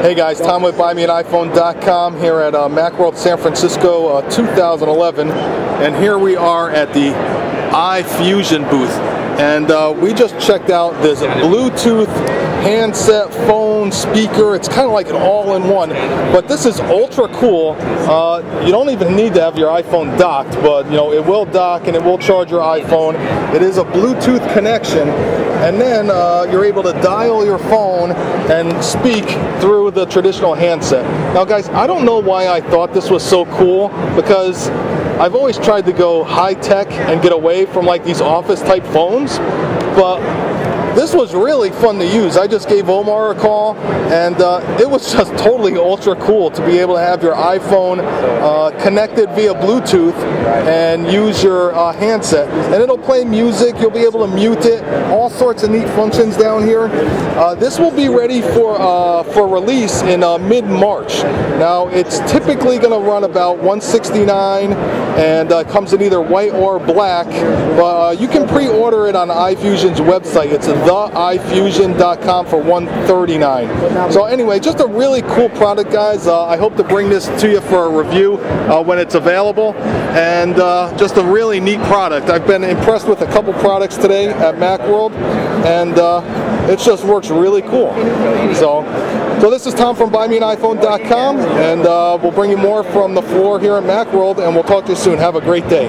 Hey guys, Tom with BuyMeAnIPhone.com here at uh, Macworld San Francisco uh, 2011 and here we are at the iFusion booth. And uh, we just checked out this Bluetooth handset, phone, speaker. It's kind of like an all-in-one, but this is ultra cool. Uh, you don't even need to have your iPhone docked, but you know it will dock and it will charge your iPhone. It is a Bluetooth connection, and then uh, you're able to dial your phone and speak through the traditional handset. Now, guys, I don't know why I thought this was so cool because I've always tried to go high tech and get away from like these office type phones, but this was really fun to use. I just gave Omar a call, and uh, it was just totally ultra cool to be able to have your iPhone uh, connected via Bluetooth and use your uh, handset. And it'll play music, you'll be able to mute it, all sorts of neat functions down here. Uh, this will be ready for, uh, for release in uh, mid-March. Now, it's typically going to run about 169 and comes in either white or black, but you can pre-order it on iFusion's website. It's theifusion.com for 139 So anyway, just a really cool product, guys. Uh, I hope to bring this to you for a review uh, when it's available. And uh, just a really neat product. I've been impressed with a couple products today at Macworld. And uh, it just works really cool. So, so this is Tom from BuyMeAnIPhone.com. And uh, we'll bring you more from the floor here at Macworld. And we'll talk to you soon. Have a great day.